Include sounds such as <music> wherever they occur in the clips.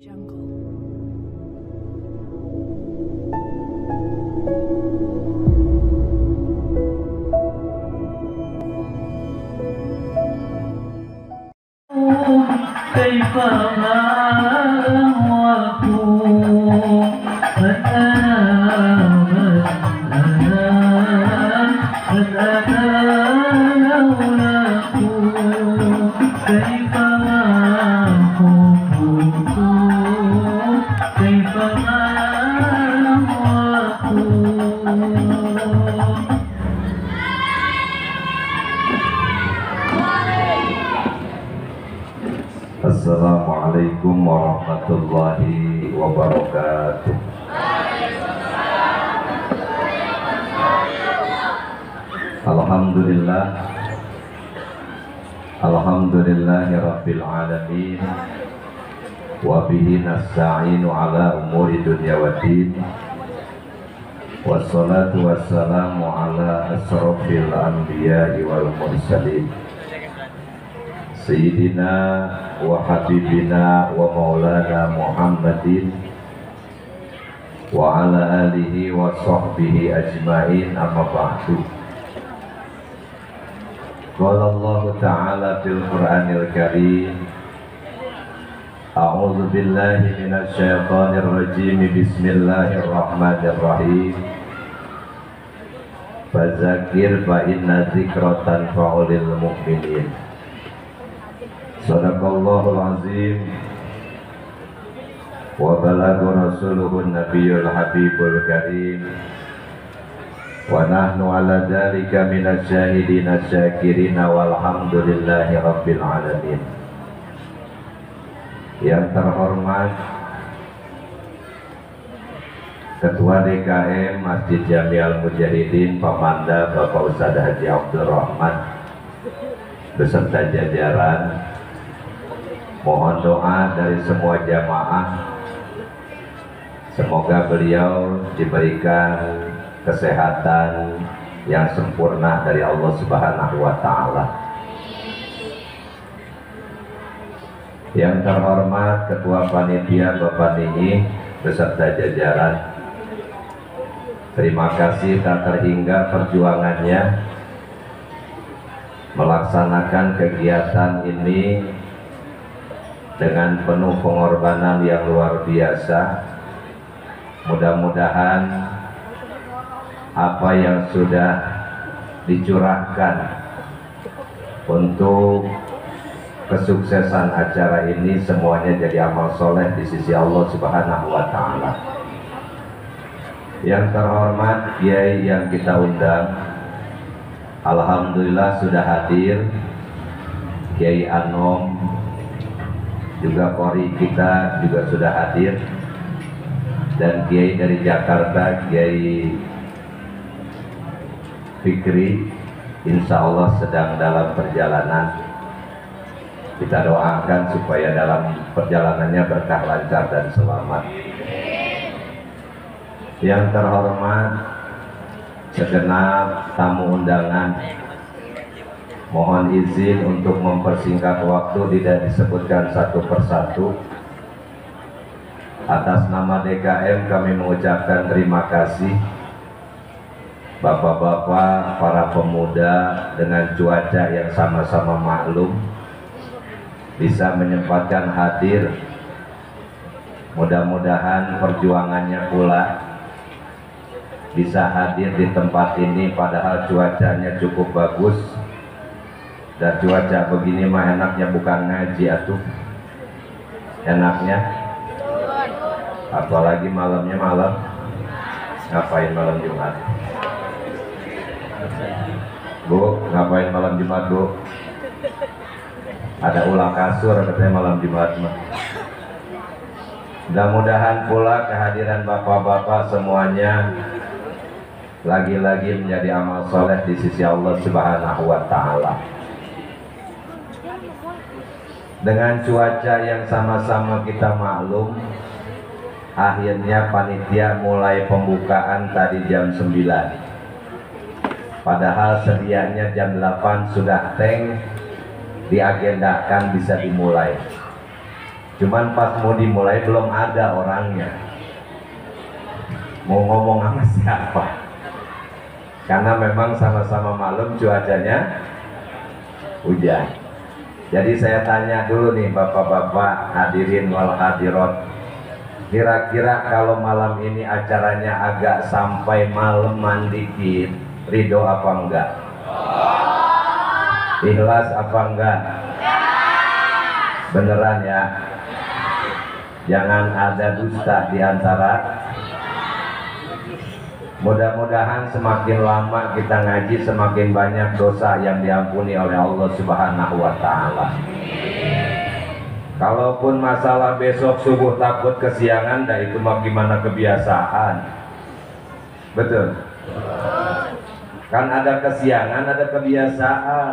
Jungle. Oh, Assalamualaikum warahmatullahi wabarakatuh. Alhamdulillah. Alhamdulillahi Rabbil Alamin. Wa bihi nasta'inu ala umuri dunia wa din. Wassalatu wassalamu ala asrafil anbiya'i wal mursalin. Sayyidina wa habibina wa maulana Muhammadin wa ala alihi wa sahbihi ajma'in amma Qala Allah Ta'ala fil Qur'anil Karim A'udzu billahi minasy syaithanir rajim Bismillahirrahmanirrahim. Fazakir fa inna dzikra tanfa'ul mu'minin Sadaqallahul azim Wa balagu rasuluhun nabiyul habibul karim. Wa nahnu ala dhalika minas syahidina syakirina Walhamdulillahi rabbil alamin. Yang terhormat Ketua DKM Masjid Jamial Mujahidin Pamanda Bapak Ustaz Haji Abdul Rahman beserta jajaran Mohon doa dari semua jamaah Semoga beliau diberikan kesehatan yang sempurna dari Allah Subhanahu wa taala. Yang terhormat Ketua Panitia Bapak Nini beserta jajaran Terima kasih tak terhingga perjuangannya melaksanakan kegiatan ini dengan penuh pengorbanan yang luar biasa. Mudah-mudahan apa yang sudah dicurahkan untuk kesuksesan acara ini semuanya jadi amal soleh di sisi Allah Subhanahu wa taala. Yang terhormat Kiai yang kita undang Alhamdulillah sudah hadir Kiai Anom juga Kori kita juga sudah hadir. Dan Kiai dari Jakarta Kiai Fikri Insya Allah sedang dalam perjalanan. Kita doakan supaya dalam perjalanannya berkah lancar dan selamat. Yang terhormat segenap tamu undangan mohon izin untuk mempersingkat waktu tidak disebutkan satu persatu. Atas nama DKM kami mengucapkan terima kasih. Bapak-bapak, para pemuda dengan cuaca yang sama-sama maklum bisa menyempatkan hadir. Mudah-mudahan perjuangannya pula bisa hadir di tempat ini padahal cuacanya cukup bagus dan cuaca begini mah enaknya bukan ngaji atuh. Enaknya. Apalagi malamnya malam. Ngapain malam Jumat? Bu ngapain malam Jumat Bu? Ada ulang kasur katanya malam Jumat mah. Mudah-mudahan pula kehadiran bapak-bapak semuanya lagi-lagi menjadi amal soleh di sisi Allah Subhanahu wa Ta'ala. Dengan cuaca yang sama-sama kita maklum, akhirnya panitia mulai pembukaan tadi jam 9. Padahal sedianya jam 8 sudah tank diagendakan bisa dimulai. cuman pas mau dimulai belum ada orangnya mau ngomong sama siapa karena memang sama-sama malam cuacanya hujan jadi saya tanya dulu nih bapak-bapak hadirin wal hadirat. Kira-kira kalau malam ini acaranya agak sampai malam dikit ridho apa enggak? Ikhlas apa enggak? Beneran ya? Jangan ada dusta di antara Mudah-mudahan semakin lama kita ngaji semakin banyak dosa yang diampuni oleh Allah Subhanahu wa taala. Kalaupun masalah besok subuh takut kesiangan, dah itu mah gimana kebiasaan. Betul. Kan ada kesiangan, ada kebiasaan.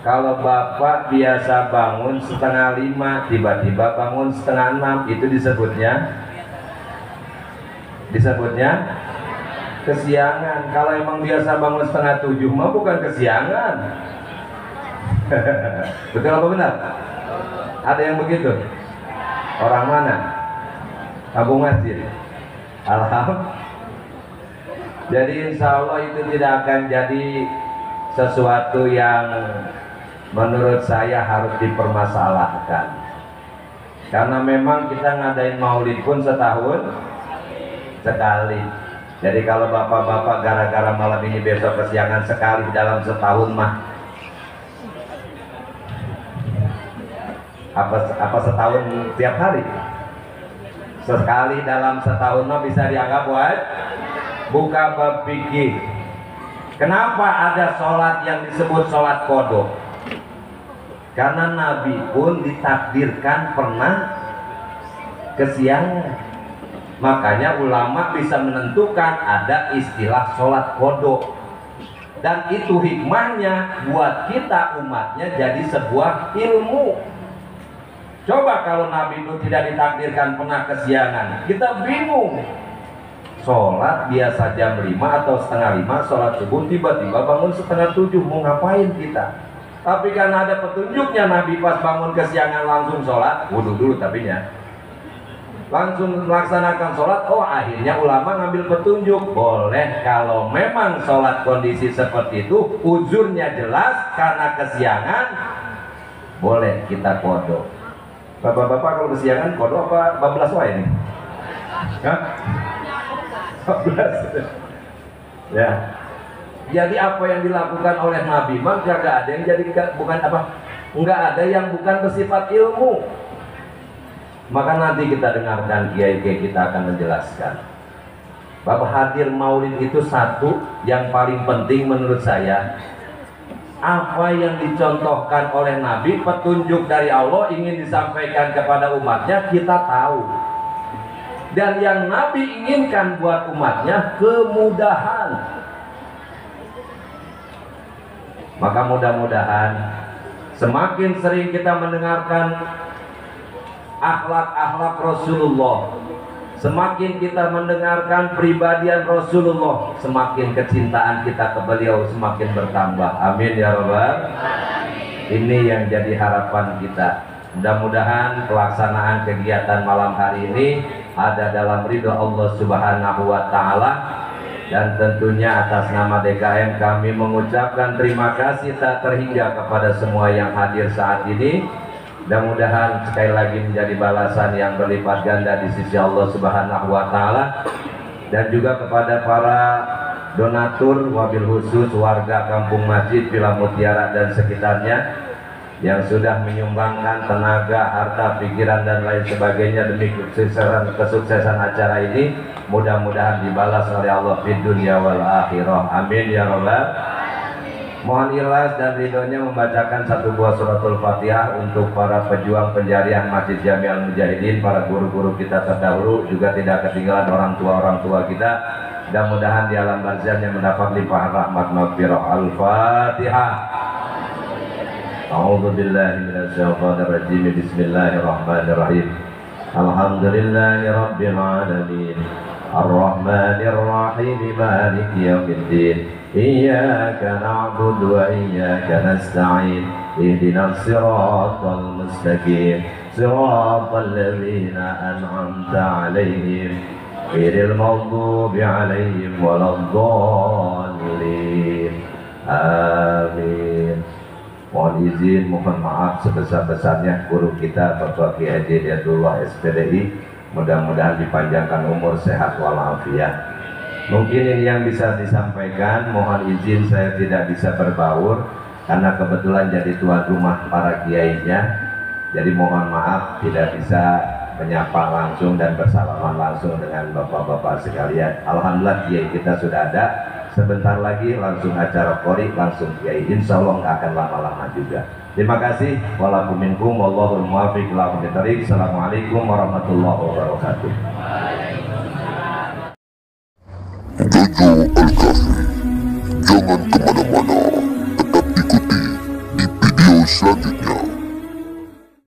Kalau bapak biasa bangun setengah lima, tiba-tiba bangun setengah enam, itu disebutnya disebutnya kesiangan. Kalau emang biasa bangun setengah tujuh mah bukan kesiangan. <laughs> Betul apa benar? Ada yang begitu? Orang mana? Tabung masjid. Alhamdulillah jadi insya Allah itu tidak akan jadi sesuatu yang menurut saya harus dipermasalahkan. Karena memang kita ngadain maulid pun setahun sekali. Jadi kalau bapak-bapak gara-gara malam ini besok kesiangan sekali dalam setahun mah. Apa apa setahun tiap hari? Sekali dalam setahun mah bisa dianggap buat buka bab fikih. Kenapa ada sholat yang disebut sholat kodok? Karena Nabi pun ditakdirkan pernah kesiangan Makanya ulama bisa menentukan ada istilah sholat kodok dan itu hikmahnya buat kita umatnya jadi sebuah ilmu. Coba kalau Nabi itu tidak ditakdirkan pernah kesiangan, kita bingung. Sholat biasa jam 5 atau setengah 5, sholat subuh tiba-tiba bangun setengah 7, mau ngapain kita? Tapi karena ada petunjuknya Nabi pas bangun kesiangan langsung sholat, wudhu dulu tapi ya langsung melaksanakan sholat. Oh akhirnya ulama ngambil petunjuk. Boleh kalau memang sholat kondisi seperti itu ujurnya jelas karena kesiangan boleh kita kodo bapak-bapak kalau kesiangan kodo apa 14 wa ini? Hah? 14 ya. Jadi apa yang dilakukan oleh Nabi? Gak ada yang jadi bukan apa? Nggak ada yang bukan bersifat ilmu maka nanti kita dengarkan kiai-kiai kita akan menjelaskan. Bapak hadir maulid itu satu yang paling penting menurut saya. Apa yang dicontohkan oleh Nabi, petunjuk dari Allah ingin disampaikan kepada umatnya, kita tahu. Dan yang Nabi inginkan buat umatnya kemudahan. Maka mudah-mudahan semakin sering kita mendengarkan akhlak-akhlak Rasulullah. Semakin kita mendengarkan pribadian Rasulullah Semakin kecintaan kita ke beliau semakin bertambah. Amin ya Rabbal Ini yang jadi harapan kita. Mudah-mudahan pelaksanaan kegiatan malam hari ini Ada dalam ridho Allah subhanahu wa ta'ala. Dan tentunya atas nama DKM kami mengucapkan terima kasih tak terhingga kepada semua yang hadir saat ini Mudah-mudahan sekali lagi menjadi balasan yang berlipat ganda di sisi Allah Subhanahu wa taala dan juga kepada para donatur mobil khusus warga Kampung Masjid Villa Mutiara dan sekitarnya yang sudah menyumbangkan tenaga, harta, pikiran dan lain sebagainya demi kesuksesan, kesuksesan acara ini mudah-mudahan dibalas oleh Allah di dunia wal akhirah. Amin ya rabbal Mohon ikhlas dan ridhonya membacakan satu buah suratul fatihah untuk para pejuang penjarian Masjid Jami'al Mujahidin, para guru-guru kita terdahulu, juga tidak ketinggalan orang tua-orang tua kita. Mudah-mudahan di alam barzahnya mendapat limpahan rahmat maghfirah. Al-Fatihah. A'udzu billahi minasyaitonir rajim. Bismillahirrahmanirrahim. Alhamdulillahi rabbil alamin. Ar-Rahmanir Rahim. Maliki yaumiddin. إياك نعبد وإياك نستعين اهدنا الصراط المستقيم صراط الذين أنعمت عليهم غير المغضوب عليهم ولا الضالين آمين Mohon izin, mohon maaf sebesar-besarnya guru kita Bapak Kiai Hidayatullah SPDI Mudah-mudahan dipanjangkan umur sehat walafiat Mungkin ini yang bisa disampaikan. Mohon izin saya tidak bisa berbaur Karena kebetulan jadi tuan rumah para kiainya. Jadi mohon maaf tidak bisa menyapa langsung dan bersalaman langsung dengan bapak-bapak sekalian. Alhamdulillah kiai kita sudah ada. Sebentar lagi langsung acara kori langsung kiai. Insya Allah nggak akan lama-lama juga. Terima kasih. Walaupun wallahul muwafiq assalamualaikum warahmatullahi wabarakatuh Jojo Al-Kafi Jangan kemana-mana Tetap ikuti di video selanjutnya